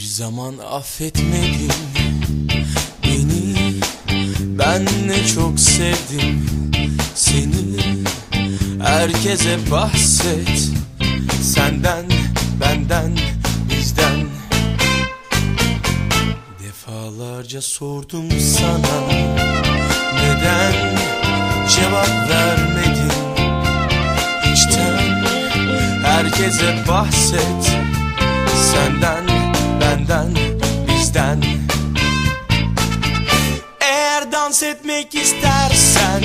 zaman affetmedin beni. Ben ne çok sevdim seni. Herkese bahset Senden, benden, bizden. Defalarca sordum sana Neden cevap vermedin. İçten herkese bahset Senden, benden, bizden. Eğer dans etmek istersen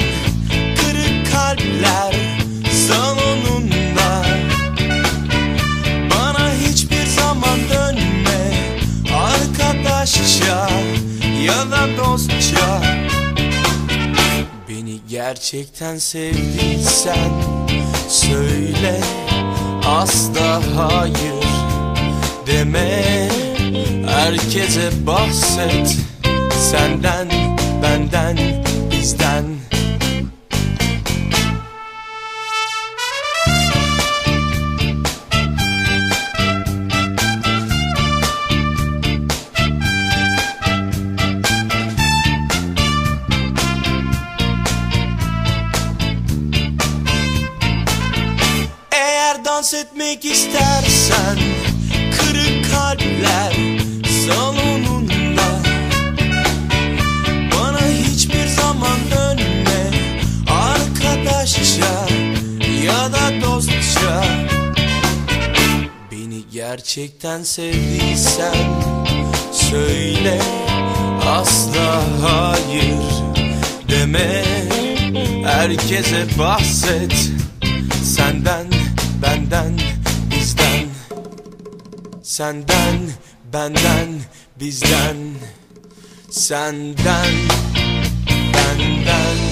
Kırık kalpler salonunda. Bana hiçbir zaman dönme Arkadaşça ya da dostça. Beni gerçekten sevdiysen Söyle asla hayır Herkese bahset Senden, benden, bizden. Eğer dans etmek istersen Kırık kalpler dostça. Beni gerçekten sevdiysen Söyle asla hayır deme. Herkese bahset Senden, benden, bizden. Senden, benden, bizden. Senden, benden